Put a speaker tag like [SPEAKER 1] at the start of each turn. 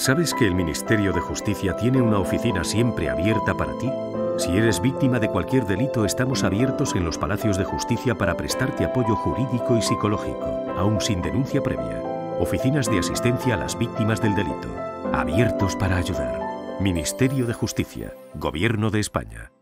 [SPEAKER 1] ¿Sabes que el Ministerio de Justicia tiene una oficina siempre abierta para ti? Si eres víctima de cualquier delito, estamos abiertos en los Palacios de Justicia para prestarte apoyo jurídico y psicológico, aún sin denuncia previa. Oficinas de asistencia a las víctimas del delito. Abiertos para ayudar. Ministerio de Justicia. Gobierno de España.